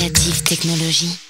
Creative Technologie.